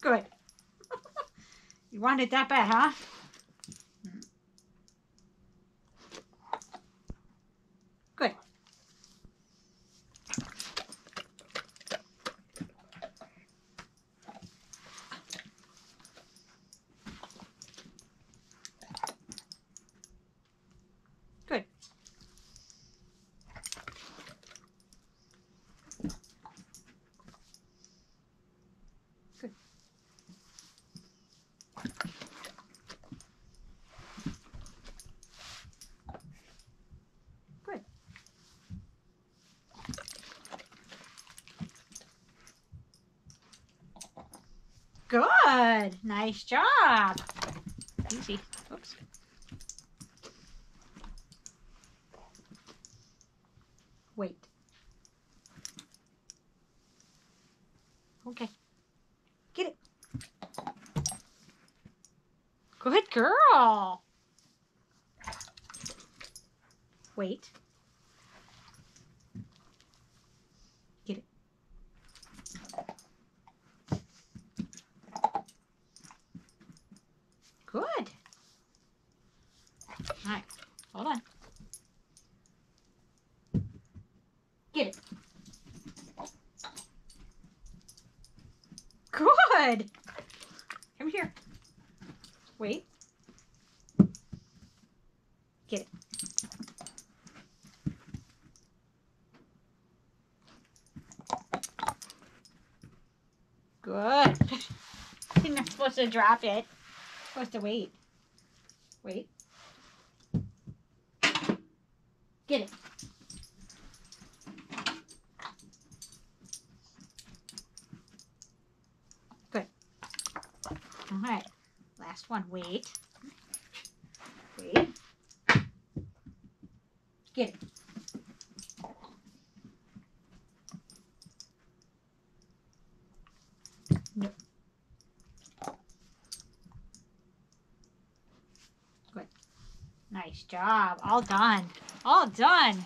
Good. you wanted that bad, huh? Good. Good. Nice job. Easy. Oops. Wait. Okay. Get it. Good girl. Wait. Get it. Good. All right. Hold on. Get it. Good. Wait. Get it. Good. You're not supposed to drop it. Supposed to wait. Wait. Get it. Good. All right. Last one. Wait. Wait. Get it. Good. Nice job. All done. All done.